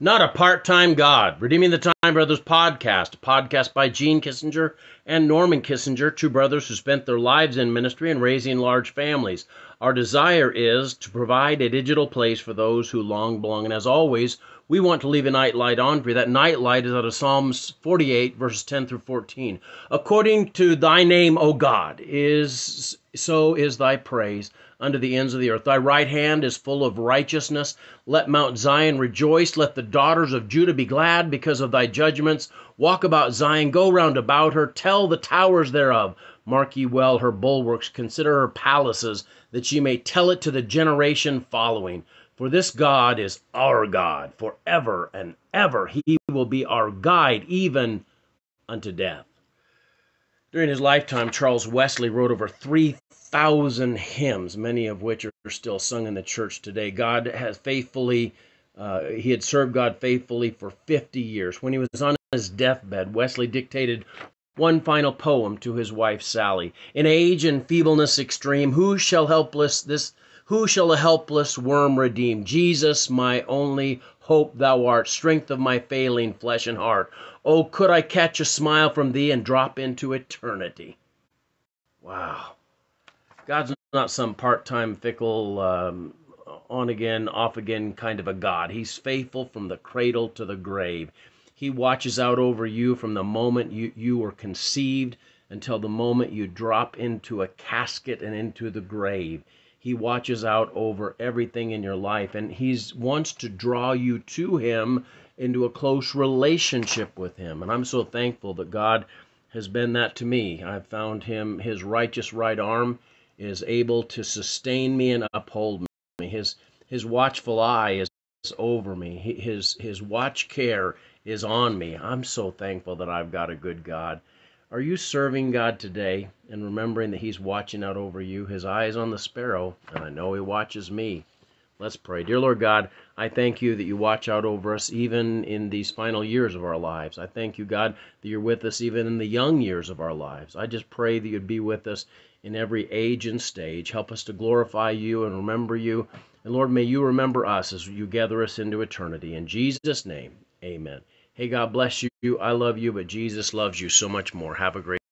Not a part time God. Redeeming the Time Brothers podcast, a podcast by Gene Kissinger and Norman Kissinger, two brothers who spent their lives in ministry and raising large families. Our desire is to provide a digital place for those who long belong. And as always, we want to leave a night light on for you. That night light is out of Psalms 48, verses 10 through 14. According to thy name, O God, is so is thy praise unto the ends of the earth. Thy right hand is full of righteousness. Let Mount Zion rejoice. Let the daughters of Judah be glad because of thy judgments. Walk about Zion, go round about her, tell the towers thereof. Mark ye well her bulwarks, consider her palaces, that ye may tell it to the generation following. For this God is our God forever and ever. He will be our guide even unto death. During his lifetime, Charles Wesley wrote over 3,000 hymns, many of which are still sung in the church today. God has faithfully, uh, he had served God faithfully for 50 years. When he was on his deathbed, Wesley dictated one final poem to his wife Sally. In age and feebleness extreme, who shall helpless this who shall a helpless worm redeem? Jesus, my only hope thou art, strength of my failing flesh and heart. Oh, could I catch a smile from thee and drop into eternity? Wow. God's not some part time, fickle, um, on again, off again kind of a God. He's faithful from the cradle to the grave. He watches out over you from the moment you, you were conceived until the moment you drop into a casket and into the grave. He watches out over everything in your life and he wants to draw you to him into a close relationship with him. And I'm so thankful that God has been that to me. I've found him his righteous right arm is able to sustain me and uphold me. His his watchful eye is over me. His his watch care is on me. I'm so thankful that I've got a good God. Are you serving God today and remembering that He's watching out over you? His eye is on the sparrow, and I know He watches me. Let's pray. Dear Lord God, I thank you that you watch out over us even in these final years of our lives. I thank you, God, that you're with us even in the young years of our lives. I just pray that you'd be with us in every age and stage. Help us to glorify you and remember you. And Lord, may you remember us as you gather us into eternity. In Jesus' name, amen. Hey, God bless you. I love you, but Jesus loves you so much more. Have a great